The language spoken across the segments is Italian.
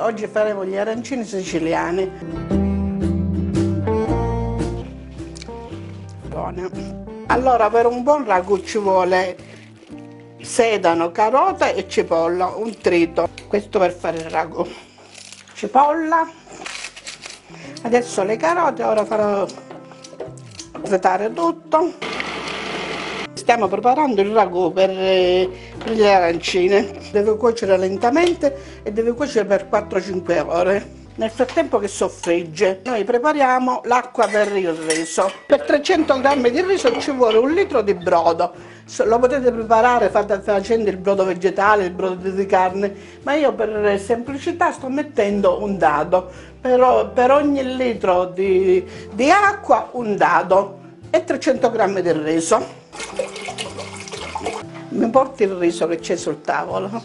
Oggi faremo gli arancini siciliani. Buone. Allora per un buon ragù ci vuole sedano, carota e cipolla, un trito. Questo per fare il ragù. Cipolla. Adesso le carote, ora farò tritare tutto. Stiamo preparando il ragù per, eh, per le arancine. Deve cuocere lentamente e deve cuocere per 4-5 ore. Nel frattempo che soffrigge, noi prepariamo l'acqua per il riso. Per 300 g di riso ci vuole un litro di brodo. Lo potete preparare facendo il brodo vegetale, il brodo di carne, ma io per semplicità sto mettendo un dado. Per, per ogni litro di, di acqua un dado e 300 g di riso. Mi porti il riso che c'è sul tavolo.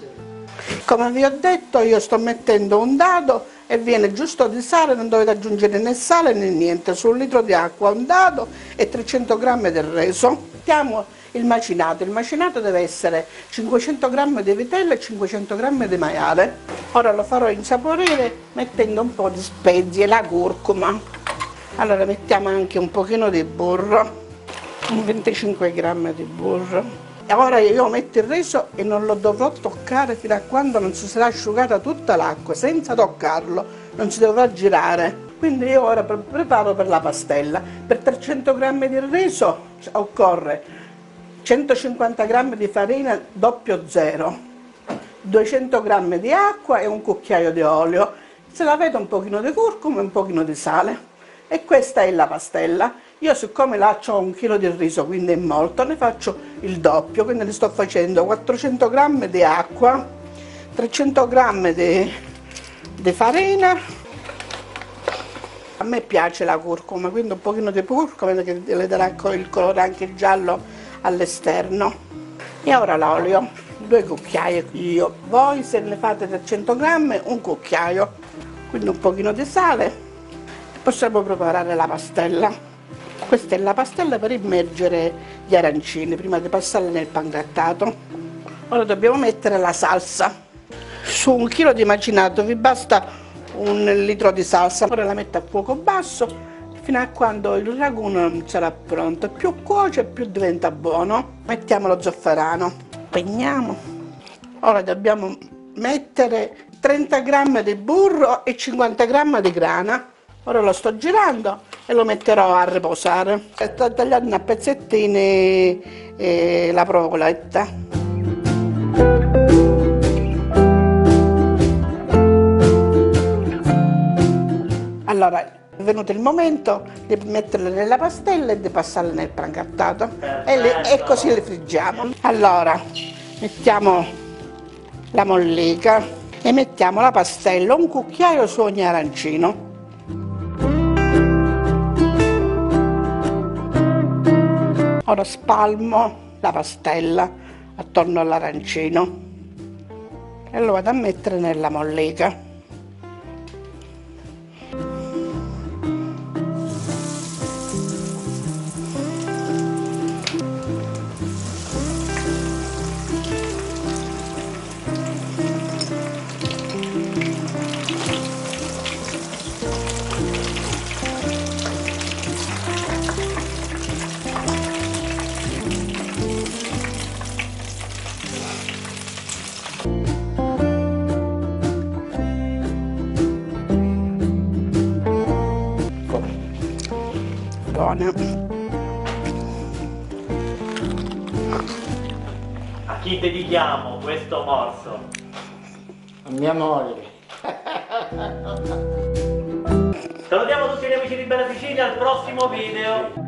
Come vi ho detto io sto mettendo un dado e viene giusto di sale, non dovete aggiungere né sale né niente, su un litro di acqua un dado e 300 g del riso. Mettiamo il macinato, il macinato deve essere 500 g di vitello e 500 g di maiale. Ora lo farò insaporire mettendo un po' di spezie, la curcuma. Allora mettiamo anche un pochino di burro, un 25 g di burro. Ora io metto il riso e non lo dovrò toccare fino a quando non si sarà asciugata tutta l'acqua, senza toccarlo, non si dovrà girare. Quindi io ora preparo per la pastella. Per 300 g di riso occorre 150 g di farina doppio zero, 200 g di acqua e un cucchiaio di olio. Se l'avete un pochino di curcuma e un pochino di sale. E questa è la pastella. Io siccome là ho un chilo di riso, quindi è molto, ne faccio il doppio, quindi ne sto facendo 400 g di acqua, 300 g di, farina. A me piace la curcuma, quindi un pochino di curcuma che le darà il colore anche giallo all'esterno. E ora l'olio, due cucchiai io, voi se ne fate 300 g un cucchiaio, quindi un pochino di sale. Possiamo preparare la pastella. Questa è la pastella per immergere gli arancini prima di passarla nel pangrattato. Ora dobbiamo mettere la salsa. Su un chilo di macinato vi basta un litro di salsa. Ora la metto a fuoco basso fino a quando il ragù non sarà pronto. Più cuoce più diventa buono. Mettiamo lo zafferano. Pegniamo. Ora dobbiamo mettere 30 g di burro e 50 g di grana. Ora lo sto girando e lo metterò a riposare. Sto tagliando a pezzettini eh, la provoletta. Allora, è venuto il momento di metterle nella pastella e di passarle nel pangrattato e, le, e così le friggiamo. Allora, mettiamo la mollica e mettiamo la pastella, un cucchiaio su ogni arancino. Ora spalmo la pastella attorno all'arancino e lo vado a mettere nella mollica. Buone. A chi dedichiamo questo morso? A mia moglie. Salutiamo tutti gli amici di Bella Sicilia al prossimo video.